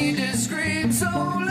need to scream so loud.